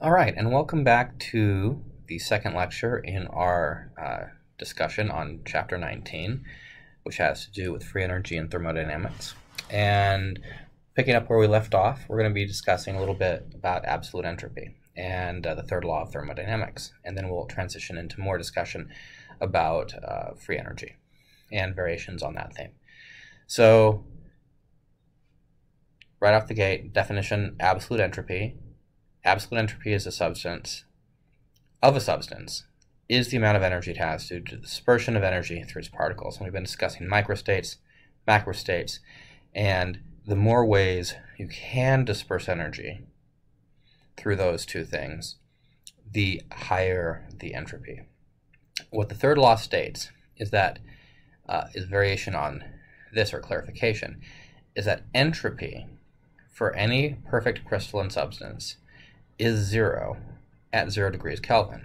All right, and welcome back to the second lecture in our uh, discussion on Chapter 19, which has to do with free energy and thermodynamics. And picking up where we left off, we're going to be discussing a little bit about absolute entropy and uh, the third law of thermodynamics. And then we'll transition into more discussion about uh, free energy and variations on that theme. So, right off the gate, definition absolute entropy absolute entropy is a substance of a substance is the amount of energy it has due to the dispersion of energy through its particles. And we've been discussing microstates, macrostates, and the more ways you can disperse energy through those two things, the higher the entropy. What the third law states is that uh, is variation on this or clarification is that entropy for any perfect crystalline substance is zero at zero degrees Kelvin.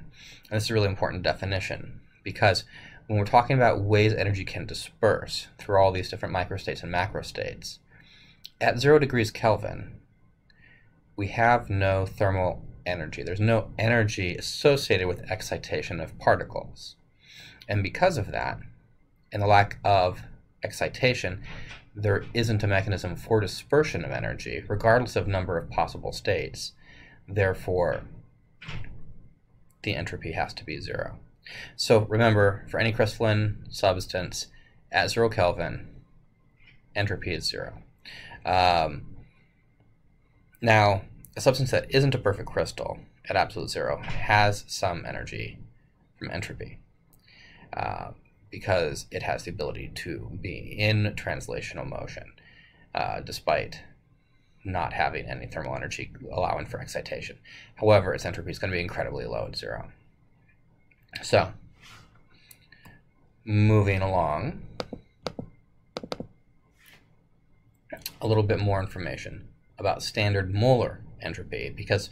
And this is a really important definition because when we're talking about ways energy can disperse through all these different microstates and macrostates, at zero degrees Kelvin, we have no thermal energy. There's no energy associated with excitation of particles. And because of that, and the lack of excitation, there isn't a mechanism for dispersion of energy, regardless of number of possible states. Therefore, the entropy has to be zero. So remember, for any crystalline substance at zero Kelvin, entropy is zero. Um, now, a substance that isn't a perfect crystal at absolute zero has some energy from entropy uh, because it has the ability to be in translational motion uh, despite not having any thermal energy allowing for excitation. However, its entropy is going to be incredibly low at zero. So, moving along, a little bit more information about standard molar entropy because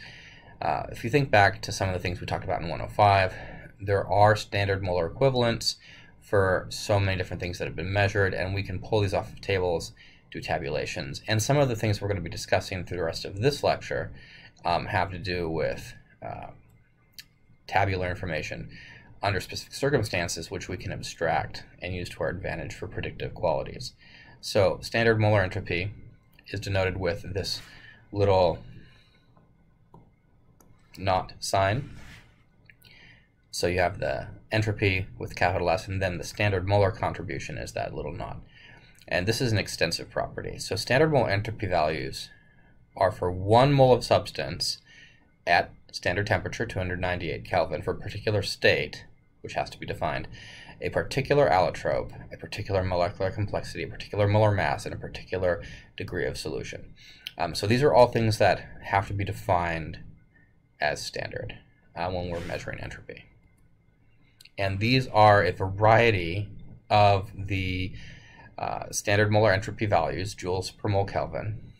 uh, if you think back to some of the things we talked about in 105, there are standard molar equivalents for so many different things that have been measured, and we can pull these off of tables do tabulations. And some of the things we're going to be discussing through the rest of this lecture um, have to do with uh, tabular information under specific circumstances, which we can abstract and use to our advantage for predictive qualities. So standard molar entropy is denoted with this little naught sign. So you have the entropy with capital S, and then the standard molar contribution is that little naught. And this is an extensive property. So standard mole entropy values are for one mole of substance at standard temperature, 298 Kelvin, for a particular state, which has to be defined, a particular allotrope, a particular molecular complexity, a particular molar mass, and a particular degree of solution. Um, so these are all things that have to be defined as standard uh, when we're measuring entropy. And these are a variety of the uh, standard molar entropy values, joules per mole Kelvin,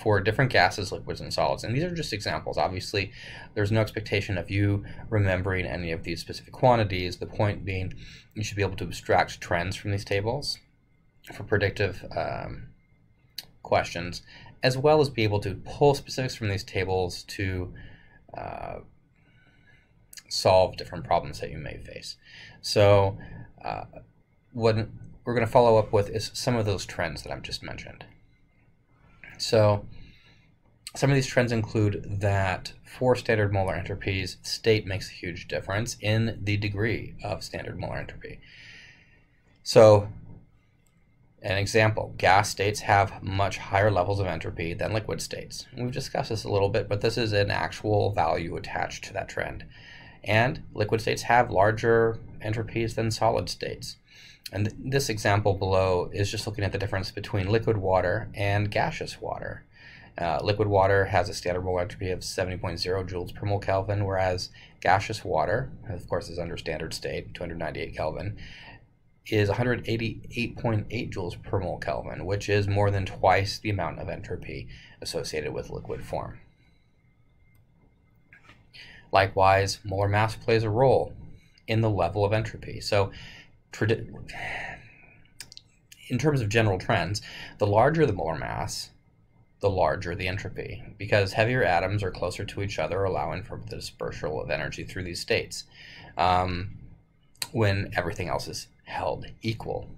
for different gases, liquids, and solids. And these are just examples. Obviously, there's no expectation of you remembering any of these specific quantities. The point being, you should be able to abstract trends from these tables for predictive um, questions, as well as be able to pull specifics from these tables to uh, solve different problems that you may face. So, uh, when we're going to follow up with is some of those trends that I've just mentioned. So some of these trends include that for standard molar entropies, state makes a huge difference in the degree of standard molar entropy. So an example, gas states have much higher levels of entropy than liquid states. We've discussed this a little bit, but this is an actual value attached to that trend. And liquid states have larger entropies than solid states. And this example below is just looking at the difference between liquid water and gaseous water. Uh, liquid water has a standard mole entropy of 70.0 joules per mole Kelvin, whereas gaseous water, of course, is under standard state, 298 Kelvin, is 188.8 joules per mole Kelvin, which is more than twice the amount of entropy associated with liquid form. Likewise, molar mass plays a role in the level of entropy. So in terms of general trends, the larger the molar mass, the larger the entropy, because heavier atoms are closer to each other, allowing for the dispersal of energy through these states, um, when everything else is held equal,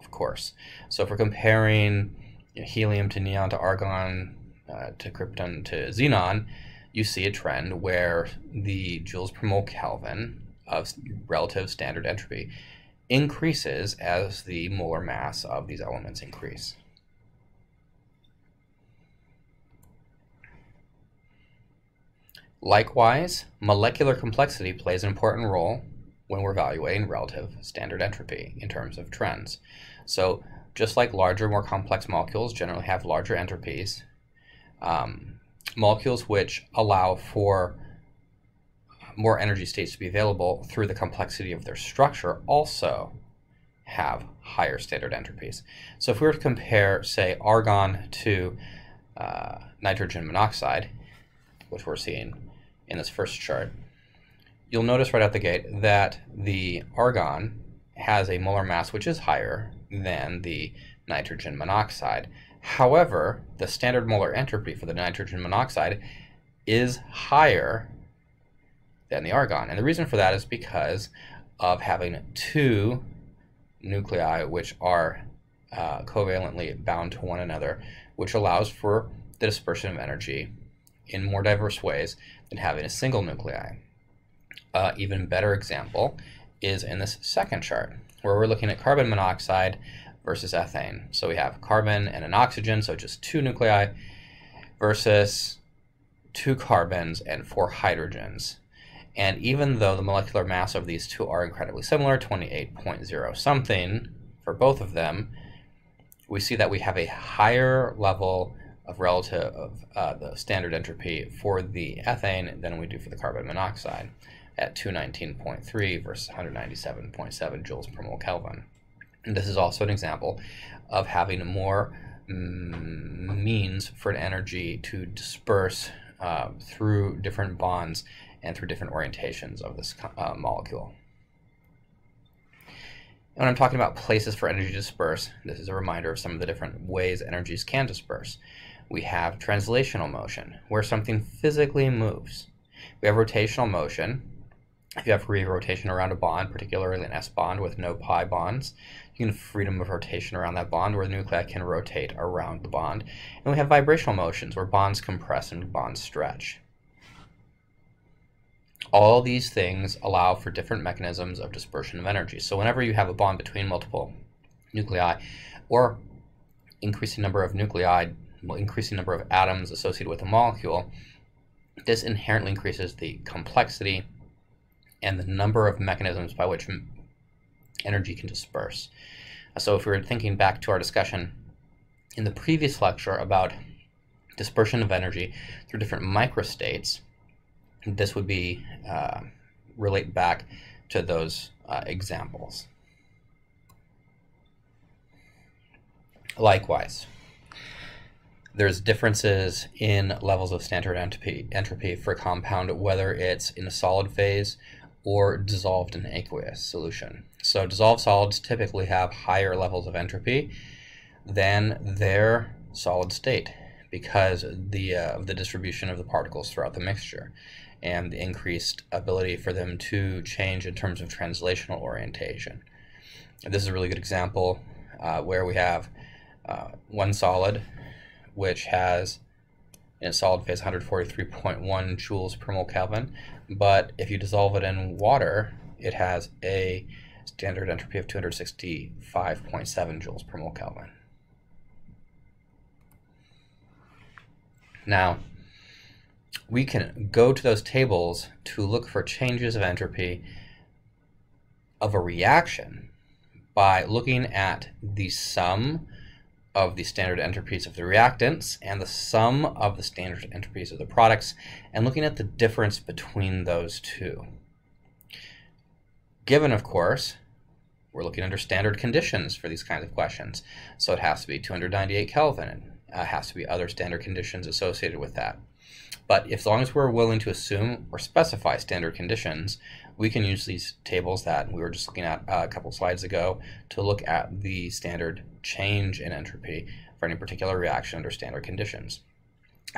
of course. So we're comparing helium to neon to argon uh, to krypton to xenon, you see a trend where the joules per mole Kelvin of relative standard entropy increases as the molar mass of these elements increase. Likewise, molecular complexity plays an important role when we're evaluating relative standard entropy in terms of trends. So just like larger, more complex molecules generally have larger entropies, um, molecules which allow for more energy states to be available through the complexity of their structure also have higher standard entropies. So if we were to compare, say, argon to uh, nitrogen monoxide, which we're seeing in this first chart, you'll notice right out the gate that the argon has a molar mass which is higher than the nitrogen monoxide. However, the standard molar entropy for the nitrogen monoxide is higher than the argon. And the reason for that is because of having two nuclei which are uh, covalently bound to one another, which allows for the dispersion of energy in more diverse ways than having a single nuclei. Uh, even better example is in this second chart, where we're looking at carbon monoxide versus ethane. So we have carbon and an oxygen, so just two nuclei, versus two carbons and four hydrogens. And even though the molecular mass of these two are incredibly similar, 28.0 something for both of them, we see that we have a higher level of relative of uh, the standard entropy for the ethane than we do for the carbon monoxide at 219.3 versus 197.7 joules per mole Kelvin. And this is also an example of having more mm, means for an energy to disperse uh, through different bonds and through different orientations of this uh, molecule. when I'm talking about places for energy to disperse, this is a reminder of some of the different ways energies can disperse we have translational motion, where something physically moves. We have rotational motion. If you have free rotation around a bond, particularly an S bond with no pi bonds, you can have freedom of rotation around that bond where the nuclei can rotate around the bond. And we have vibrational motions where bonds compress and bonds stretch. All these things allow for different mechanisms of dispersion of energy. So whenever you have a bond between multiple nuclei or increasing number of nuclei increasing number of atoms associated with a molecule, this inherently increases the complexity and the number of mechanisms by which energy can disperse. So if we were thinking back to our discussion in the previous lecture about dispersion of energy through different microstates, this would be uh, relate back to those uh, examples. Likewise, there's differences in levels of standard entropy, entropy for a compound, whether it's in a solid phase or dissolved in an aqueous solution. So dissolved solids typically have higher levels of entropy than their solid state because the uh, the distribution of the particles throughout the mixture and the increased ability for them to change in terms of translational orientation. This is a really good example uh, where we have uh, one solid which has in a solid phase 143.1 joules per mole Kelvin. But if you dissolve it in water, it has a standard entropy of 265.7 joules per mole Kelvin. Now, we can go to those tables to look for changes of entropy of a reaction by looking at the sum of the standard entropies of the reactants and the sum of the standard entropies of the products and looking at the difference between those two. Given, of course, we're looking under standard conditions for these kinds of questions. So it has to be 298 Kelvin and uh, has to be other standard conditions associated with that. But as long as we're willing to assume or specify standard conditions, we can use these tables that we were just looking at uh, a couple slides ago to look at the standard change in entropy for any particular reaction under standard conditions.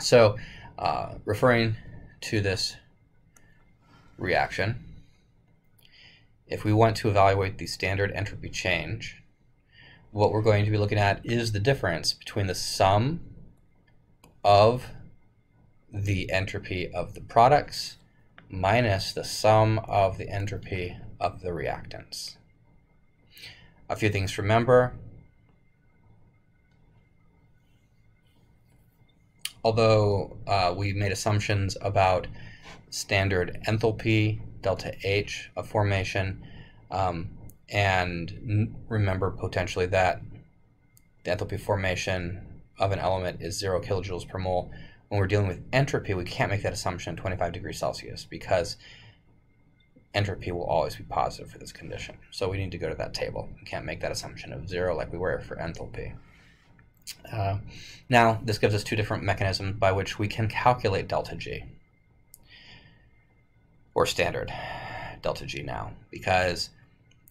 So, uh, referring to this reaction, if we want to evaluate the standard entropy change, what we're going to be looking at is the difference between the sum of the entropy of the products minus the sum of the entropy of the reactants. A few things to remember. Although uh, we made assumptions about standard enthalpy, delta H of formation, um, and remember potentially that the enthalpy formation of an element is 0 kilojoules per mole. When we're dealing with entropy, we can't make that assumption 25 degrees Celsius because entropy will always be positive for this condition. So we need to go to that table. We can't make that assumption of 0 like we were for enthalpy. Uh, now, this gives us two different mechanisms by which we can calculate delta G, or standard delta G now, because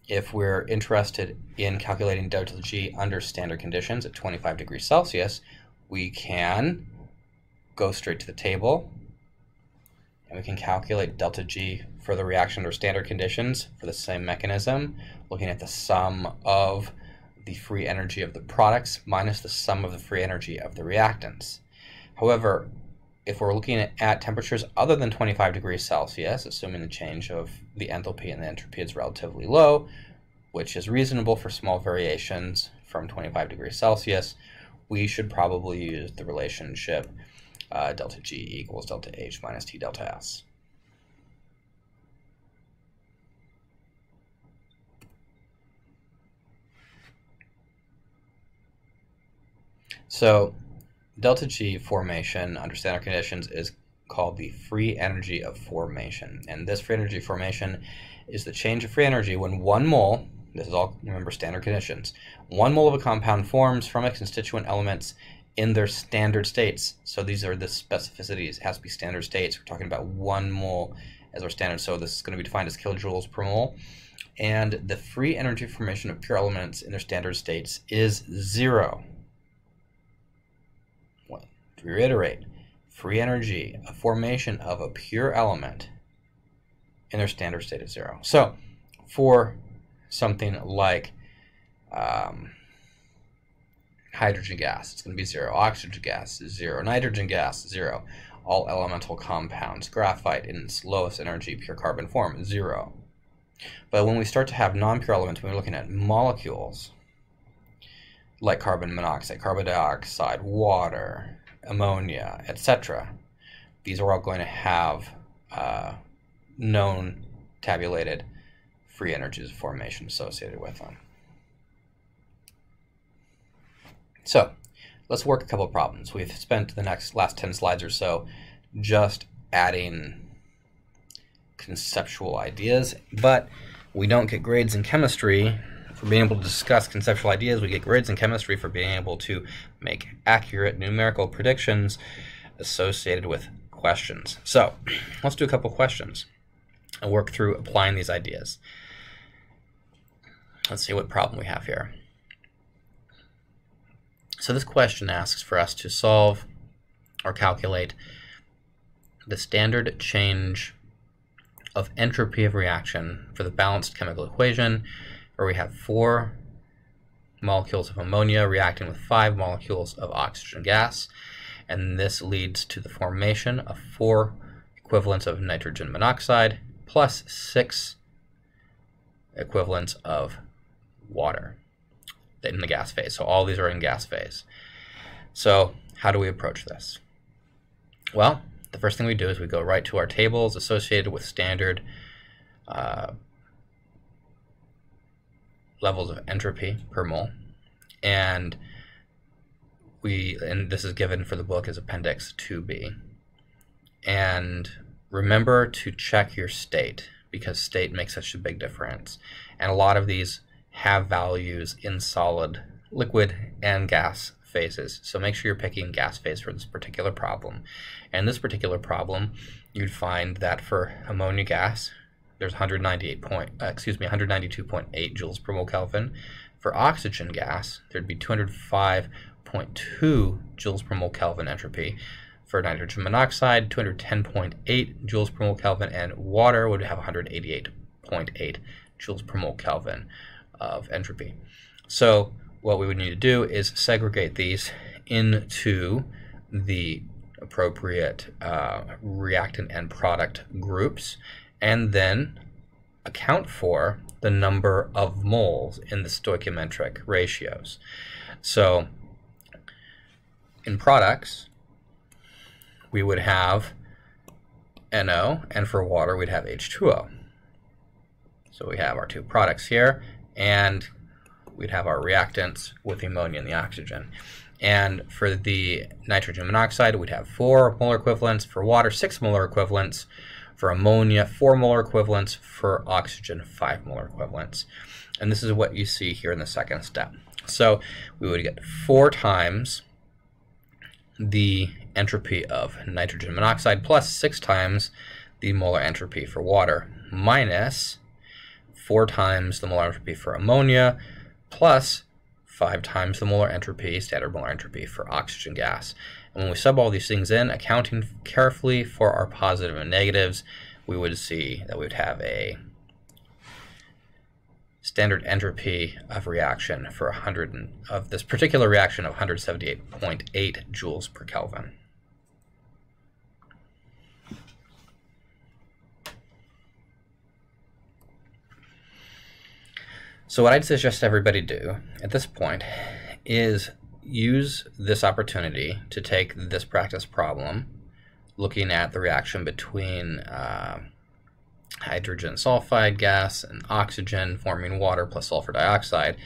if we're interested in calculating delta G under standard conditions at 25 degrees Celsius, we can go straight to the table and we can calculate delta G for the reaction under standard conditions for the same mechanism, looking at the sum of the free energy of the products minus the sum of the free energy of the reactants. However, if we're looking at temperatures other than 25 degrees Celsius, assuming the change of the enthalpy and the entropy is relatively low, which is reasonable for small variations from 25 degrees Celsius, we should probably use the relationship uh, delta G equals delta H minus T delta S. So delta G formation under standard conditions is called the free energy of formation. And this free energy formation is the change of free energy when one mole, this is all, remember, standard conditions, one mole of a compound forms from its constituent elements in their standard states. So these are the specificities. It has to be standard states. We're talking about one mole as our standard. So this is going to be defined as kilojoules per mole. And the free energy formation of pure elements in their standard states is zero to reiterate, free energy, a formation of a pure element in their standard state of zero. So for something like um, hydrogen gas, it's going to be zero. Oxygen gas is zero. Nitrogen gas, is zero. All elemental compounds, graphite in its lowest energy pure carbon form, zero. But when we start to have non-pure elements, when we're looking at molecules, like carbon monoxide, carbon dioxide, water, ammonia, etc. These are all going to have uh, known tabulated free energies of formation associated with them. So let's work a couple problems. We've spent the next last 10 slides or so just adding conceptual ideas, but we don't get grades in chemistry for being able to discuss conceptual ideas. We get grades in chemistry for being able to make accurate numerical predictions associated with questions. So let's do a couple questions and work through applying these ideas. Let's see what problem we have here. So this question asks for us to solve or calculate the standard change of entropy of reaction for the balanced chemical equation where we have four molecules of ammonia reacting with five molecules of oxygen gas. And this leads to the formation of four equivalents of nitrogen monoxide plus six equivalents of water in the gas phase. So all these are in gas phase. So how do we approach this? Well, the first thing we do is we go right to our tables associated with standard uh, levels of entropy per mole. And we, and this is given for the book as Appendix 2b. And remember to check your state because state makes such a big difference. And a lot of these have values in solid, liquid, and gas phases. So make sure you're picking gas phase for this particular problem. And this particular problem, you'd find that for ammonia gas, there's 198 point, uh, excuse me, 192.8 joules per mole Kelvin. For oxygen gas, there'd be 205.2 joules per mole Kelvin entropy for nitrogen monoxide, 210.8 joules per mole Kelvin, and water would have 188.8 joules per mole Kelvin of entropy. So what we would need to do is segregate these into the appropriate uh, reactant and product groups, and then account for the number of moles in the stoichiometric ratios. So in products, we would have NO, and for water, we'd have H2O. So we have our two products here, and we'd have our reactants with the ammonia and the oxygen. And for the nitrogen monoxide, we'd have four molar equivalents. For water, six molar equivalents. For ammonia, four molar equivalents. For oxygen, five molar equivalents. And this is what you see here in the second step. So we would get four times the entropy of nitrogen monoxide plus six times the molar entropy for water minus four times the molar entropy for ammonia plus five times the molar entropy, standard molar entropy for oxygen gas. And when we sub all these things in, accounting carefully for our positives positive and negatives, we would see that we would have a standard entropy of reaction for 100 of this particular reaction of 178.8 joules per Kelvin. So what I'd suggest everybody do at this point is use this opportunity to take this practice problem, looking at the reaction between uh, hydrogen sulfide gas and oxygen forming water plus sulfur dioxide,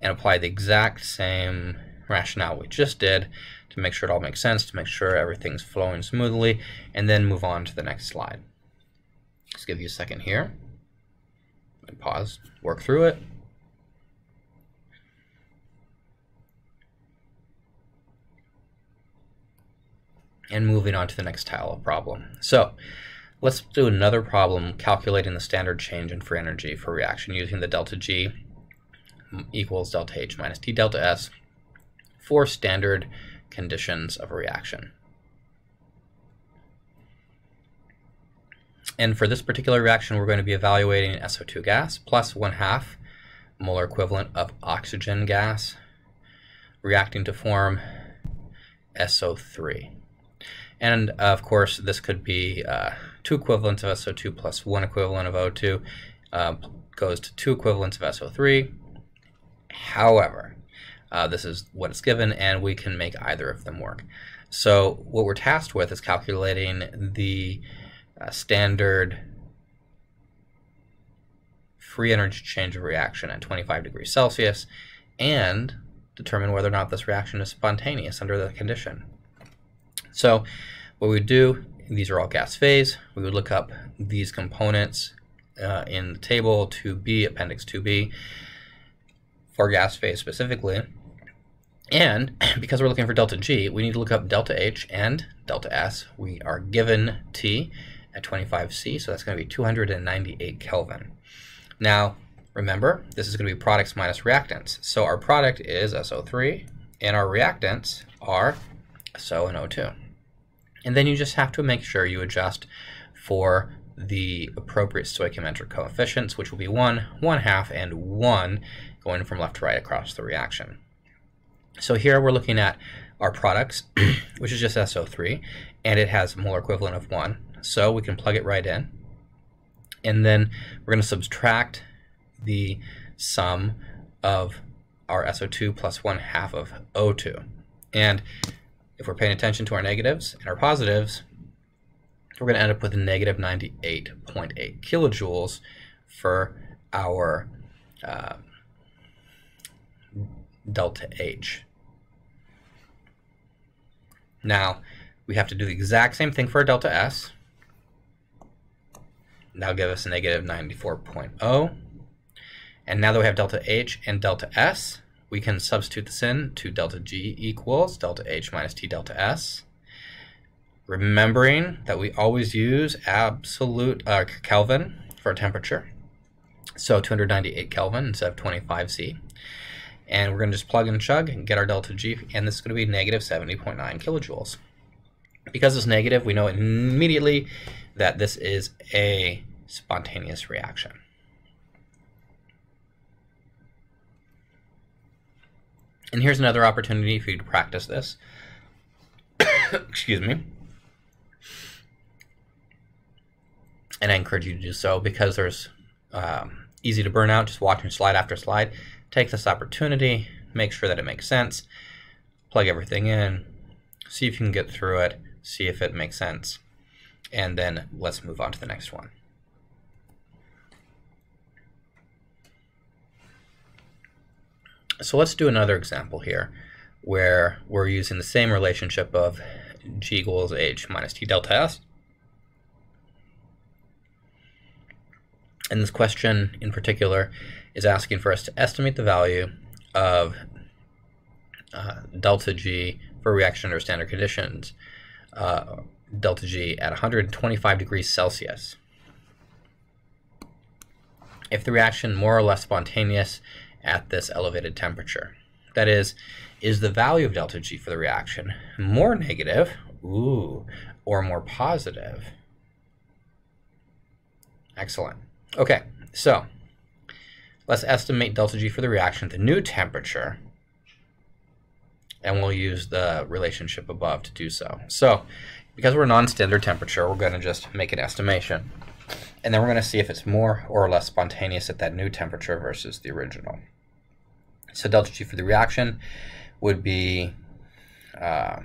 and apply the exact same rationale we just did to make sure it all makes sense, to make sure everything's flowing smoothly, and then move on to the next slide. Just give you a second here. Pause, work through it. And moving on to the next tile of problem. So let's do another problem calculating the standard change in free energy for reaction using the delta G equals delta H minus T delta S for standard conditions of a reaction. And for this particular reaction, we're going to be evaluating SO2 gas plus one half molar equivalent of oxygen gas reacting to form SO3. And uh, of course, this could be uh, two equivalents of SO2 plus one equivalent of O2 uh, goes to two equivalents of SO3. However, uh, this is what is given, and we can make either of them work. So what we're tasked with is calculating the uh, standard free energy change of reaction at 25 degrees Celsius and determine whether or not this reaction is spontaneous under the condition. So what we would do, these are all gas phase, we would look up these components uh, in the table 2b, appendix 2b, for gas phase specifically. And because we're looking for delta G, we need to look up delta H and delta S. We are given T at 25C, so that's going to be 298 Kelvin. Now, remember, this is going to be products minus reactants. So our product is SO3, and our reactants are SO and O2. And then you just have to make sure you adjust for the appropriate stoichiometric coefficients, which will be 1, 1 half, and 1 going from left to right across the reaction. So here we're looking at our products, which is just SO3, and it has a molar equivalent of 1. So we can plug it right in. And then we're going to subtract the sum of our SO2 plus 1 half of O2. And if we're paying attention to our negatives and our positives, we're going to end up with a negative 98.8 kilojoules for our uh, delta H. Now, we have to do the exact same thing for our delta S. That'll give us a negative 94.0. And now that we have delta H and delta S, we can substitute this in to delta G equals delta H minus T delta S. Remembering that we always use absolute uh, Kelvin for temperature. So 298 Kelvin instead of 25 C. and we're going to just plug and chug and get our delta G, and this is going to be negative 70.9 kilojoules. Because it's negative, we know immediately that this is a spontaneous reaction. And here's another opportunity for you to practice this. Excuse me. And I encourage you to do so because there's um, easy to burn out just watching slide after slide. Take this opportunity, make sure that it makes sense, plug everything in, see if you can get through it, see if it makes sense, and then let's move on to the next one. So let's do another example here where we're using the same relationship of g equals h minus t delta s. And this question in particular is asking for us to estimate the value of uh, delta G for reaction under standard conditions, uh, delta G at 125 degrees Celsius. If the reaction more or less spontaneous at this elevated temperature. That is, is the value of delta G for the reaction more negative, ooh, or more positive? Excellent. Okay, so let's estimate delta G for the reaction at the new temperature, and we'll use the relationship above to do so. So because we're non-standard temperature, we're going to just make an estimation. And then we're going to see if it's more or less spontaneous at that new temperature versus the original. So delta G for the reaction would be uh,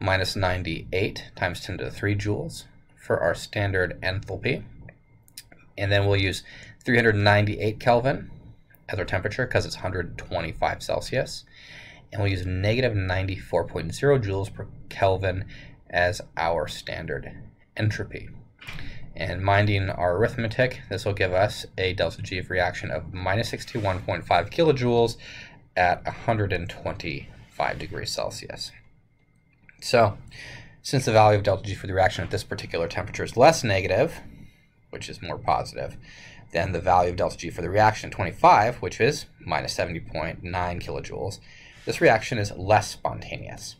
minus 98 times 10 to the 3 joules for our standard enthalpy. And then we'll use 398 Kelvin as our temperature because it's 125 Celsius. And we'll use negative 94.0 joules per Kelvin as our standard entropy. And minding our arithmetic, this will give us a delta G of reaction of minus 61.5 kilojoules at 125 degrees Celsius. So, since the value of delta G for the reaction at this particular temperature is less negative, which is more positive, than the value of delta G for the reaction at 25, which is minus 70.9 kilojoules, this reaction is less spontaneous.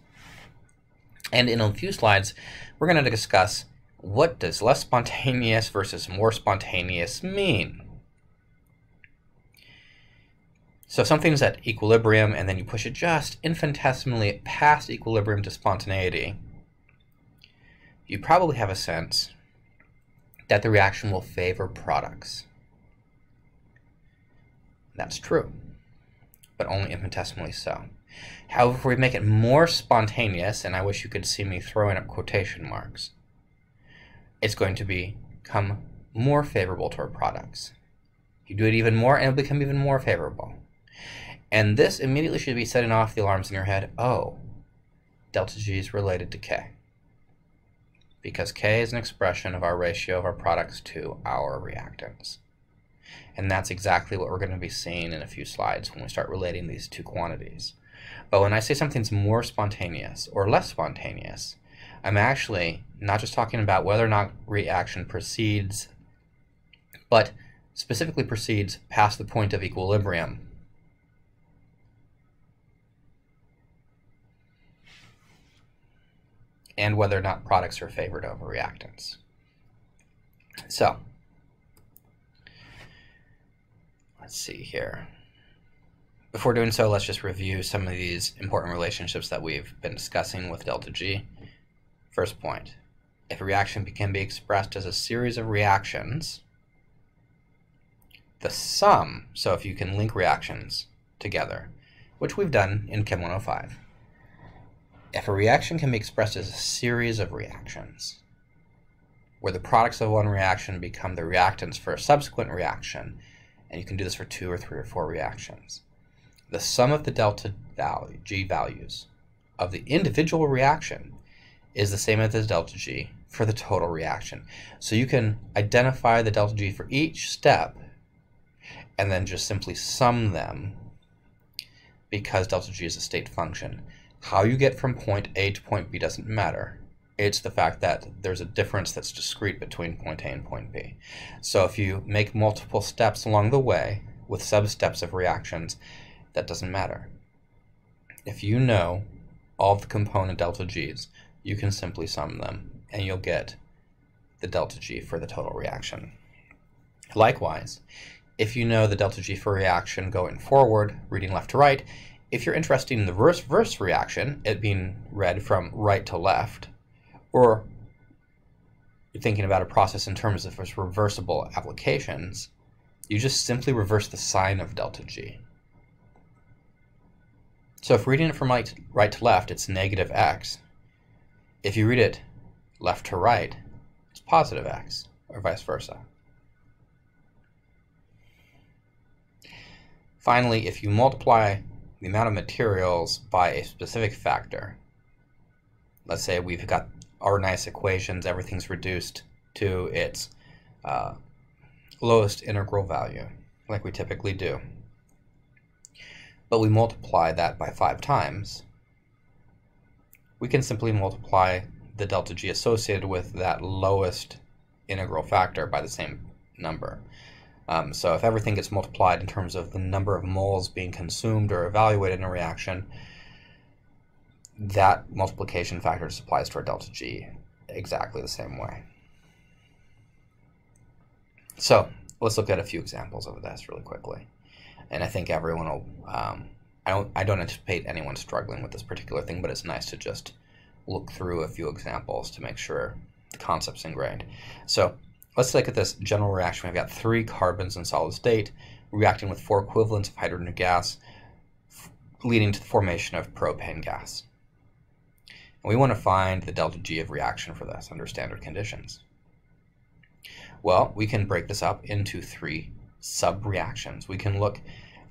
And in a few slides, we're going to discuss what does less spontaneous versus more spontaneous mean? So if something's at equilibrium and then you push it just infinitesimally past equilibrium to spontaneity, you probably have a sense that the reaction will favor products. That's true, but only infinitesimally so. However, if we make it more spontaneous, and I wish you could see me throwing up quotation marks, it's going to become more favorable to our products. You do it even more, and it'll become even more favorable. And this immediately should be setting off the alarms in your head. Oh, delta G is related to K. Because K is an expression of our ratio of our products to our reactants. And that's exactly what we're going to be seeing in a few slides when we start relating these two quantities. But when I say something's more spontaneous or less spontaneous, I'm actually not just talking about whether or not reaction proceeds, but specifically proceeds past the point of equilibrium. And whether or not products are favored over reactants. So, let's see here. Before doing so, let's just review some of these important relationships that we've been discussing with delta G. First point, if a reaction can be expressed as a series of reactions, the sum, so if you can link reactions together, which we've done in Chem 105, if a reaction can be expressed as a series of reactions, where the products of one reaction become the reactants for a subsequent reaction, and you can do this for two or three or four reactions, the sum of the delta value, G values of the individual reaction is the same as the delta G for the total reaction. So you can identify the delta G for each step and then just simply sum them because delta G is a state function. How you get from point A to point B doesn't matter. It's the fact that there's a difference that's discrete between point A and point B. So if you make multiple steps along the way with sub-steps of reactions, that doesn't matter. If you know all the component delta G's, you can simply sum them and you'll get the delta G for the total reaction. Likewise, if you know the delta G for reaction going forward, reading left to right, if you're interested in the reverse reaction, it being read from right to left, or you're thinking about a process in terms of its reversible applications, you just simply reverse the sign of delta G. So if reading it from right, right to left, it's negative x. If you read it left to right, it's positive x, or vice versa. Finally, if you multiply the amount of materials by a specific factor, let's say we've got our nice equations, everything's reduced to its uh, lowest integral value, like we typically do. But we multiply that by 5 times, we can simply multiply the delta g associated with that lowest integral factor by the same number. Um, so if everything gets multiplied in terms of the number of moles being consumed or evaluated in a reaction, that multiplication factor applies to our delta G exactly the same way. So let's look at a few examples of this really quickly. And I think everyone will, um, I, don't, I don't anticipate anyone struggling with this particular thing, but it's nice to just look through a few examples to make sure the concept's ingrained. So let's look at this general reaction. We've got three carbons in solid state reacting with four equivalents of hydrogen gas, leading to the formation of propane gas. And we want to find the delta G of reaction for this under standard conditions. Well, we can break this up into three sub-reactions. We can look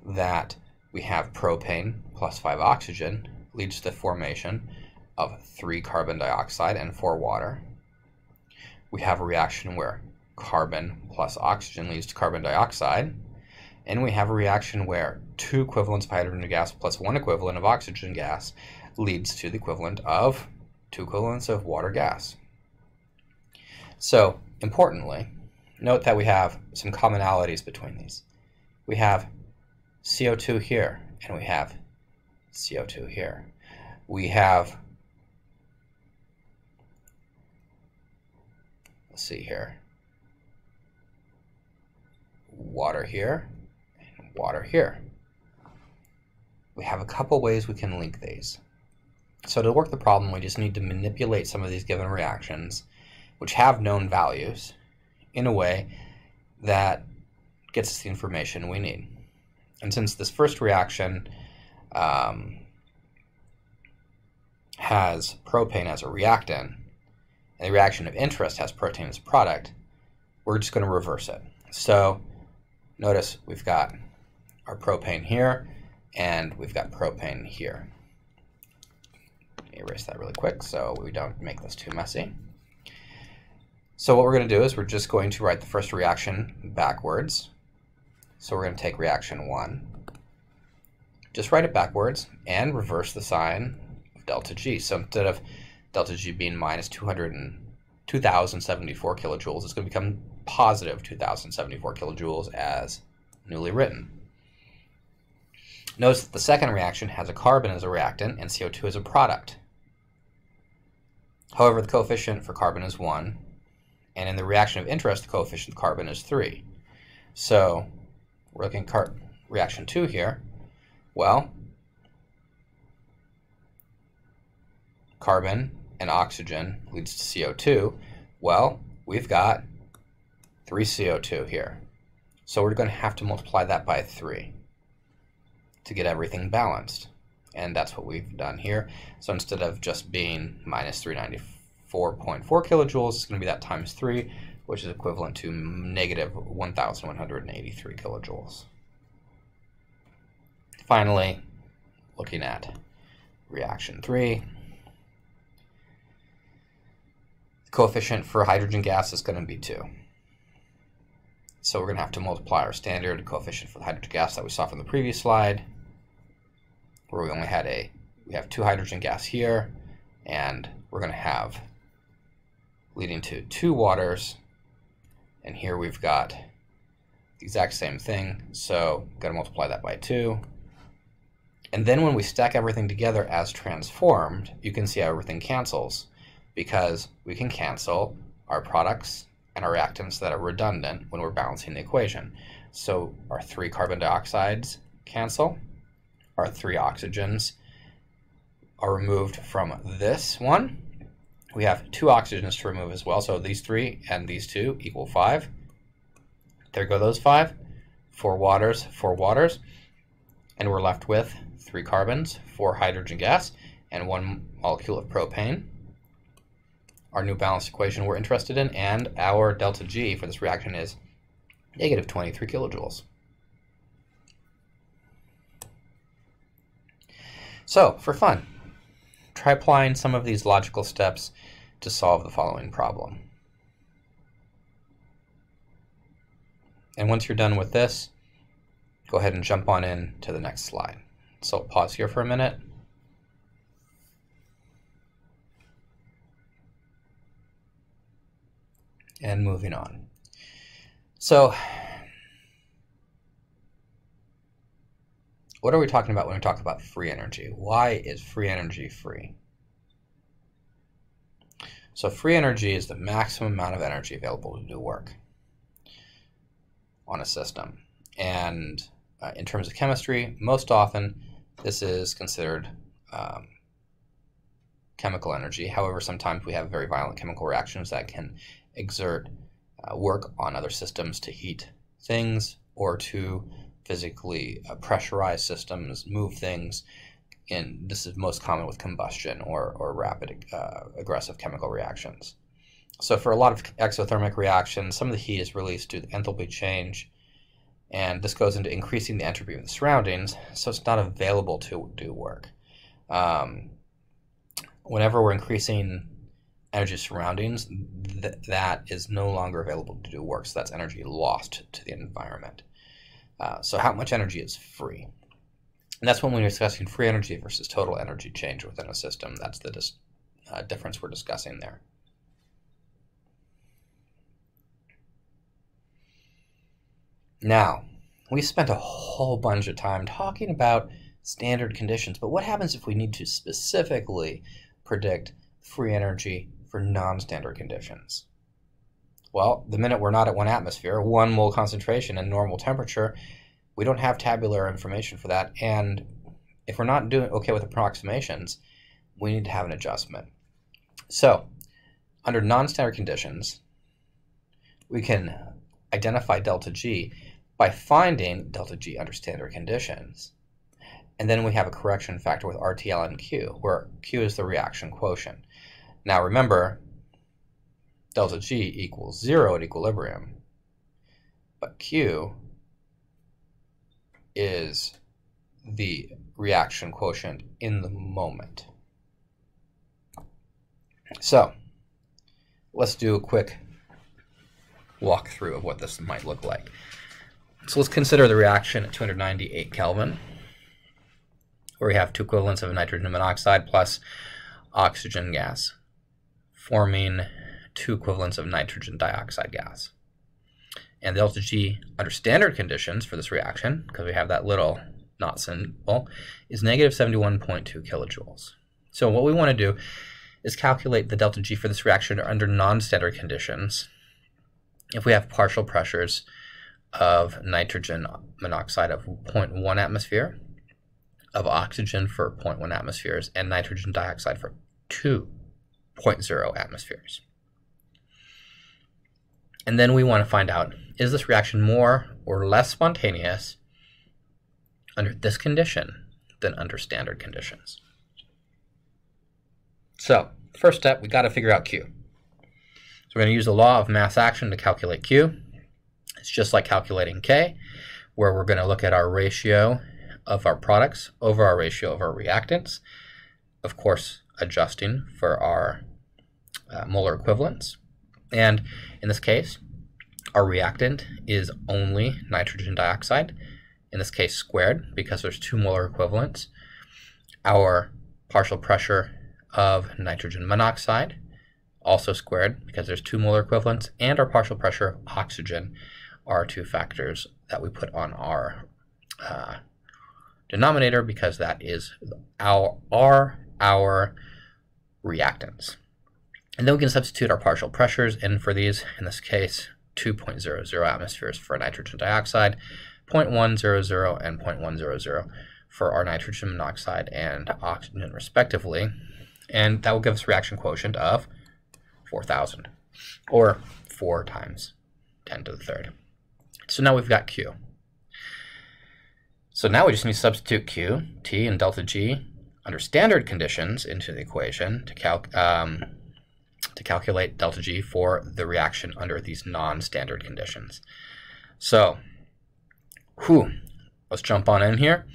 that we have propane plus 5 oxygen leads to the formation of 3 carbon dioxide and 4 water. We have a reaction where carbon plus oxygen leads to carbon dioxide. And we have a reaction where two equivalents of hydrogen gas plus one equivalent of oxygen gas leads to the equivalent of two equivalents of water gas. So, importantly, note that we have some commonalities between these. We have CO2 here, and we have CO2 here. We have, let's see here, water here, and water here. We have a couple ways we can link these. So to work the problem, we just need to manipulate some of these given reactions, which have known values, in a way that gets us the information we need. And since this first reaction um, has propane as a reactant, and the reaction of interest has propane as a product, we're just going to reverse it. So notice we've got our propane here, and we've got propane here. Erase that really quick so we don't make this too messy. So what we're going to do is we're just going to write the first reaction backwards. So we're going to take reaction 1, just write it backwards, and reverse the sign of delta G. So instead of delta G being minus 200 2,074 kilojoules, it's going to become positive 2,074 kilojoules as newly written. Notice that the second reaction has a carbon as a reactant and CO2 as a product. However, the coefficient for carbon is 1, and in the reaction of interest, the coefficient of carbon is 3. So we're looking at reaction 2 here. Well, carbon and oxygen leads to CO2. Well, we've got 3 CO2 here. So we're going to have to multiply that by 3 to get everything balanced. And that's what we've done here. So instead of just being minus 394.4 kilojoules, it's going to be that times 3, which is equivalent to negative 1,183 kilojoules. Finally, looking at reaction 3, the coefficient for hydrogen gas is going to be 2. So we're going to have to multiply our standard coefficient for the hydrogen gas that we saw from the previous slide, where we only had a, we have two hydrogen gas here, and we're going to have leading to two waters, and here we've got the exact same thing, so got to multiply that by 2, And then when we stack everything together as transformed, you can see how everything cancels because we can cancel our products and our reactants that are redundant when we're balancing the equation. So our three carbon dioxides cancel, our three oxygens are removed from this one. We have two oxygens to remove as well, so these three and these two equal five. There go those five. Four waters, four waters. And we're left with three carbons, four hydrogen gas, and one molecule of propane. Our new balanced equation we're interested in, and our delta G for this reaction is negative 23 kilojoules. So, for fun, try applying some of these logical steps to solve the following problem. And once you're done with this, go ahead and jump on in to the next slide. So pause here for a minute. And moving on. So what are we talking about when we talk about free energy? Why is free energy free? So free energy is the maximum amount of energy available to do work on a system. And uh, in terms of chemistry, most often this is considered um, chemical energy. However, sometimes we have very violent chemical reactions that can exert uh, work on other systems to heat things or to physically uh, pressurize systems, move things. And this is most common with combustion or, or rapid uh, aggressive chemical reactions. So for a lot of exothermic reactions, some of the heat is released due to enthalpy change, and this goes into increasing the entropy of the surroundings, so it's not available to do work. Um, whenever we're increasing energy surroundings, th that is no longer available to do work, so that's energy lost to the environment. Uh, so how much energy is free? And that's when we're discussing free energy versus total energy change within a system. That's the uh, difference we're discussing there. Now, we spent a whole bunch of time talking about standard conditions, but what happens if we need to specifically predict free energy for non-standard conditions? Well, the minute we're not at one atmosphere, one mole concentration and normal temperature, we don't have tabular information for that. And if we're not doing okay with approximations, we need to have an adjustment. So, under non-standard conditions, we can identify delta G by finding delta G under standard conditions. And then we have a correction factor with RT ln Q, where Q is the reaction quotient. Now remember, delta G equals zero at equilibrium, but Q is the reaction quotient in the moment. So let's do a quick walkthrough of what this might look like. So let's consider the reaction at 298 Kelvin, where we have two equivalents of nitrogen monoxide plus oxygen gas, forming two equivalents of nitrogen dioxide gas. And the delta G under standard conditions for this reaction, because we have that little naught symbol, is negative 71.2 kilojoules. So what we want to do is calculate the delta G for this reaction under non-standard conditions. If we have partial pressures of nitrogen monoxide of 0.1 atmosphere, of oxygen for 0.1 atmospheres, and nitrogen dioxide for 2.0 atmospheres. And then we want to find out, is this reaction more or less spontaneous under this condition than under standard conditions? So, first step, we got to figure out Q. So we're going to use the law of mass action to calculate Q. It's just like calculating K, where we're going to look at our ratio of our products over our ratio of our reactants. Of course, adjusting for our uh, molar equivalents. And in this case, our reactant is only nitrogen dioxide, in this case squared, because there's two molar equivalents. Our partial pressure of nitrogen monoxide, also squared, because there's two molar equivalents, and our partial pressure of oxygen are two factors that we put on our uh, denominator because that is our, our, our reactants. And then we can substitute our partial pressures in for these. In this case, 2.00 atmospheres for nitrogen dioxide, 0.100 and 0.100 for our nitrogen monoxide and oxygen respectively. And that will give us a reaction quotient of 4,000, or 4 times 10 to the third. So now we've got Q. So now we just need to substitute Q, T, and delta G under standard conditions into the equation to, cal um, to calculate delta G for the reaction under these non-standard conditions. So, whew, let's jump on in here.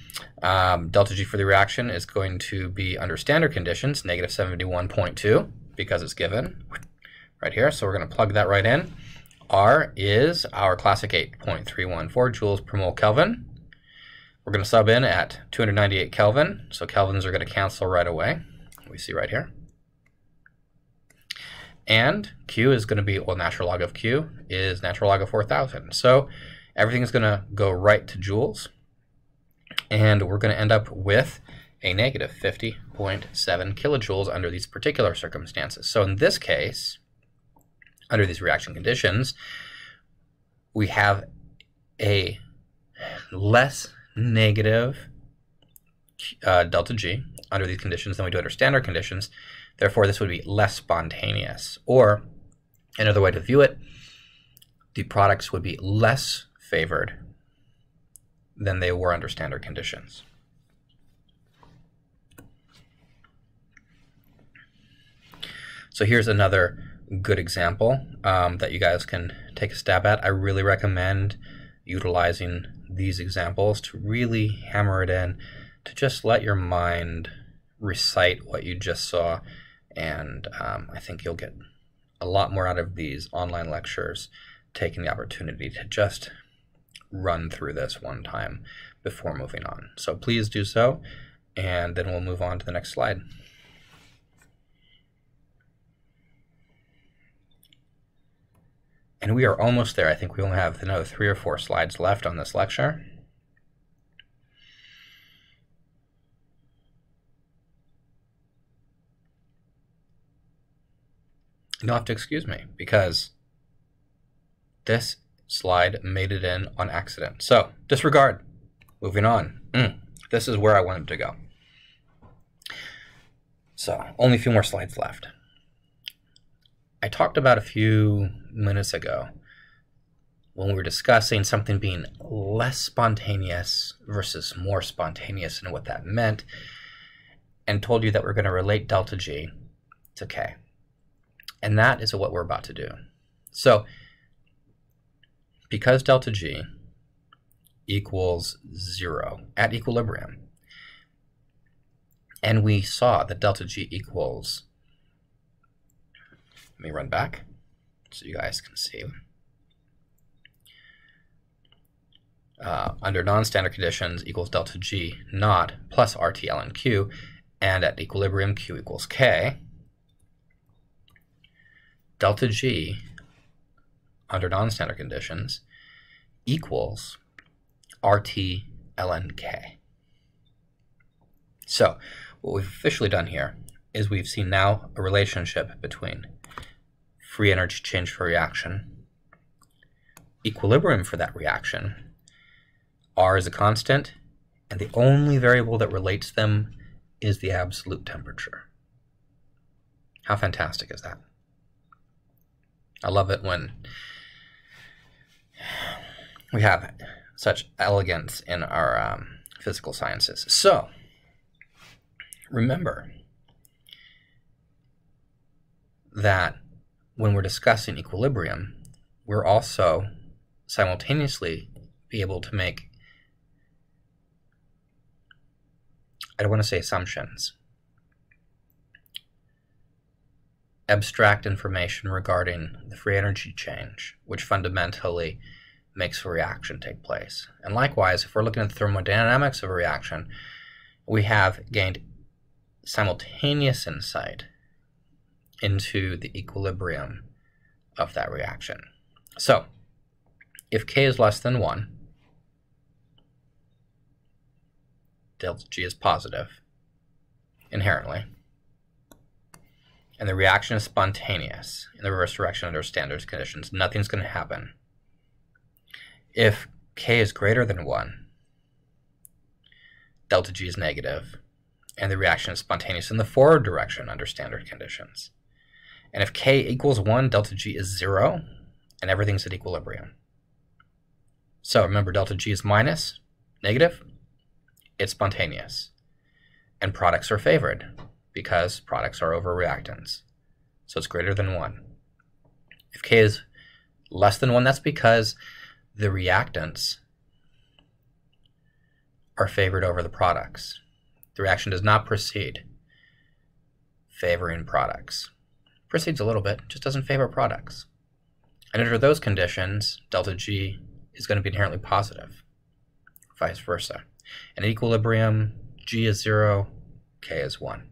Um, delta G for the reaction is going to be under standard conditions, negative 71.2, because it's given right here. So we're going to plug that right in. R is our classic 8.314 joules per mole Kelvin. We're going to sub in at 298 Kelvin, so Kelvins are going to cancel right away. We see right here. And Q is going to be, well, natural log of Q is natural log of 4,000. So everything is going to go right to joules. And we're going to end up with a negative 50.7 kilojoules under these particular circumstances. So in this case, under these reaction conditions, we have a less negative uh, delta G under these conditions than we do under standard conditions. Therefore, this would be less spontaneous. Or, another way to view it, the products would be less favored than they were under standard conditions. So here's another good example um, that you guys can take a stab at. I really recommend utilizing these examples to really hammer it in, to just let your mind recite what you just saw. And um, I think you'll get a lot more out of these online lectures, taking the opportunity to just run through this one time before moving on. So please do so, and then we'll move on to the next slide. And we are almost there. I think we only have another three or four slides left on this lecture. You'll have to excuse me because this slide made it in on accident. So disregard. Moving on. Mm, this is where I wanted to go. So only a few more slides left. I talked about a few minutes ago when we were discussing something being less spontaneous versus more spontaneous and what that meant, and told you that we're going to relate delta G to K. And that is what we're about to do. So, because delta G equals zero at equilibrium, and we saw that delta G equals let me run back so you guys can see. Uh, under non-standard conditions equals delta G naught plus RT ln Q, and at equilibrium Q equals K. Delta G under non-standard conditions equals RT ln K. So what we've officially done here is we've seen now a relationship between free energy change for reaction, equilibrium for that reaction, R is a constant, and the only variable that relates them is the absolute temperature. How fantastic is that? I love it when we have such elegance in our um, physical sciences. So, remember that when we're discussing equilibrium, we're also simultaneously be able to make, I don't want to say assumptions, abstract information regarding the free energy change, which fundamentally makes a reaction take place. And likewise, if we're looking at the thermodynamics of a reaction, we have gained simultaneous insight into the equilibrium of that reaction. So, if K is less than 1, delta G is positive inherently. And the reaction is spontaneous in the reverse direction under standard conditions. Nothing's going to happen. If K is greater than 1, delta G is negative, and the reaction is spontaneous in the forward direction under standard conditions. And if K equals 1, delta G is 0, and everything's at equilibrium. So remember, delta G is minus, negative, it's spontaneous. And products are favored because products are over reactants. So it's greater than 1. If K is less than 1, that's because the reactants are favored over the products. The reaction does not proceed favoring products. Proceeds a little bit, just doesn't favor products. And under those conditions, delta G is going to be inherently positive, vice versa. In equilibrium, G is 0, K is 1.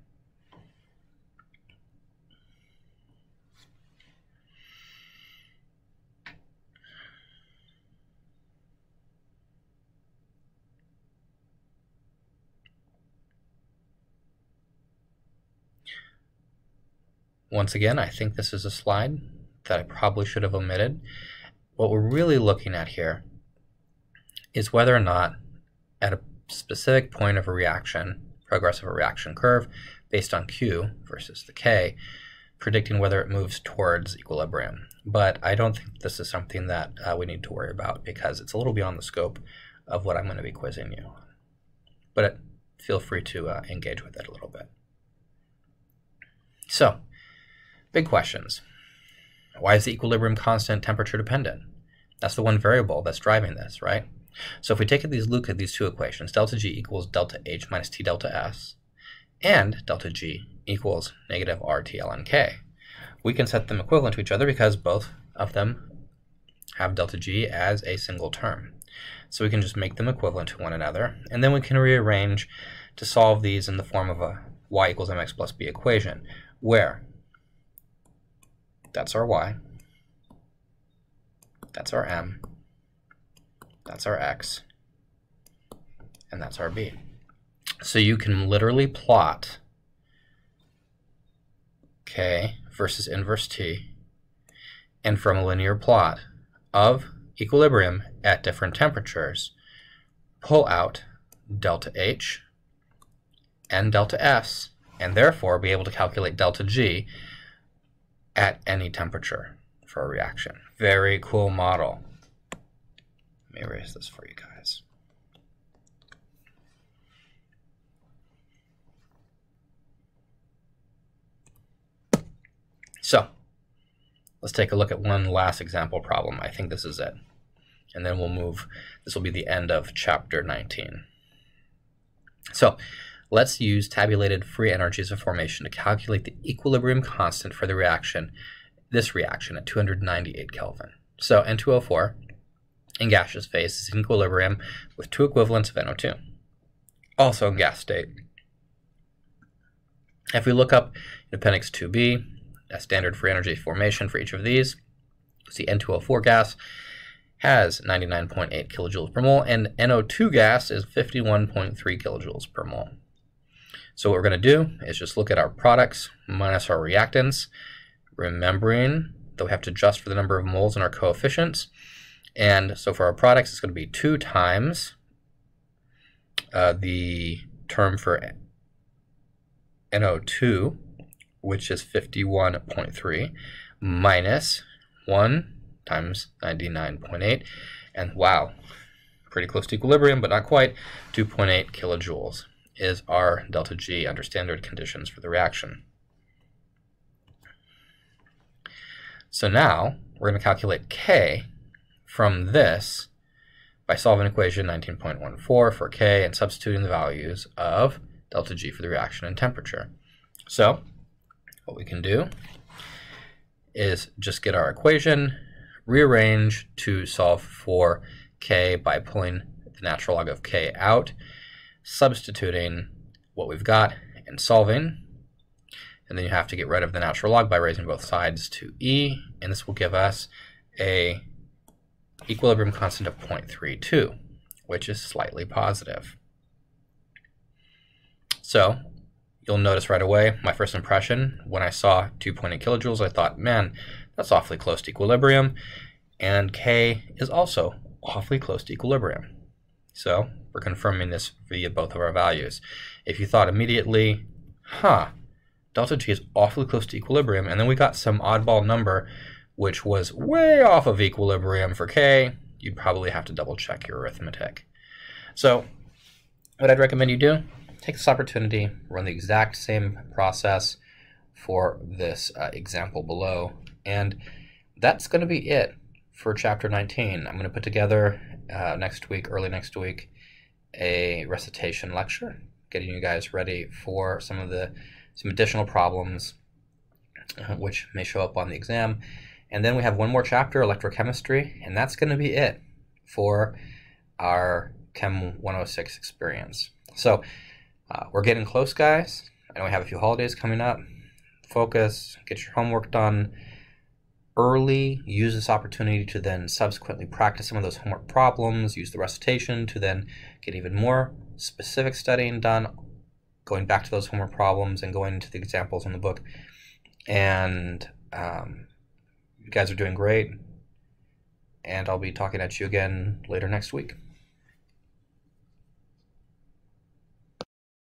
Once again, I think this is a slide that I probably should have omitted. What we're really looking at here is whether or not at a specific point of a reaction, progress of a reaction curve, based on Q versus the K, predicting whether it moves towards equilibrium. But I don't think this is something that uh, we need to worry about because it's a little beyond the scope of what I'm going to be quizzing you on. But feel free to uh, engage with it a little bit. So, big questions. Why is the equilibrium constant temperature dependent? That's the one variable that's driving this, right? So if we take these look at these two equations, delta G equals delta H minus T delta S, and delta G equals negative R T ln K, we can set them equivalent to each other because both of them have delta G as a single term. So we can just make them equivalent to one another, and then we can rearrange to solve these in the form of a y equals mx plus b equation, where that's our y, that's our m, that's our x, and that's our b. So you can literally plot k versus inverse t, and from a linear plot of equilibrium at different temperatures, pull out delta H and delta S, and therefore be able to calculate delta G at any temperature for a reaction. Very cool model. Let me erase this for you guys. So, let's take a look at one last example problem. I think this is it. And then we'll move, this will be the end of chapter 19. So, let's use tabulated free energies of formation to calculate the equilibrium constant for the reaction, this reaction at 298 Kelvin. So N2O4 in gaseous phase is in equilibrium with two equivalents of NO2, also in gas state. If we look up in Appendix 2b, a standard free energy formation for each of these, see N2O4 gas has 99.8 kilojoules per mole, and NO2 gas is 51.3 kilojoules per mole. So what we're going to do is just look at our products minus our reactants, remembering that we have to adjust for the number of moles in our coefficients. And so for our products, it's going to be 2 times uh, the term for NO2, which is 51.3, minus 1 times 99.8. And wow, pretty close to equilibrium, but not quite, 2.8 kilojoules is our delta G under standard conditions for the reaction. So now we're going to calculate K from this by solving equation 19.14 for K and substituting the values of delta G for the reaction and temperature. So what we can do is just get our equation, rearrange to solve for K by pulling the natural log of K out, substituting what we've got and solving. And then you have to get rid of the natural log by raising both sides to e, and this will give us a equilibrium constant of 0.32, which is slightly positive. So you'll notice right away my first impression when I saw 2.8 kilojoules, I thought, man, that's awfully close to equilibrium. And K is also awfully close to equilibrium. So we're confirming this via both of our values. If you thought immediately, huh, delta G is awfully close to equilibrium, and then we got some oddball number which was way off of equilibrium for K, you'd probably have to double check your arithmetic. So what I'd recommend you do, take this opportunity, run the exact same process for this uh, example below, and that's going to be it for chapter 19. I'm going to put together uh, next week, early next week, a recitation lecture, getting you guys ready for some of the some additional problems uh, which may show up on the exam. And then we have one more chapter, electrochemistry, and that's going to be it for our Chem 106 experience. So uh, we're getting close, guys. I know we have a few holidays coming up. Focus, get your homework done early, use this opportunity to then subsequently practice some of those homework problems, use the recitation to then get even more specific studying done, going back to those homework problems and going into the examples in the book. And um, you guys are doing great. And I'll be talking at you again later next week.